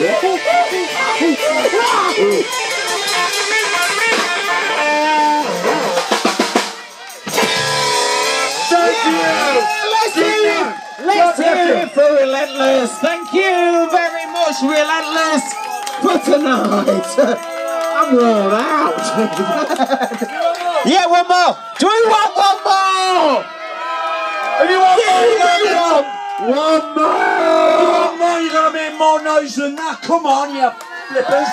Yeah. Let's hear it! Let's hear it for Relentless. Thank you very much, Relentless, for tonight. I'm worn out. yeah, one more. Do we want one more? If you want more, Yeah, make- one more. you want more, you gotta make more noise than that. Come on, you flippers.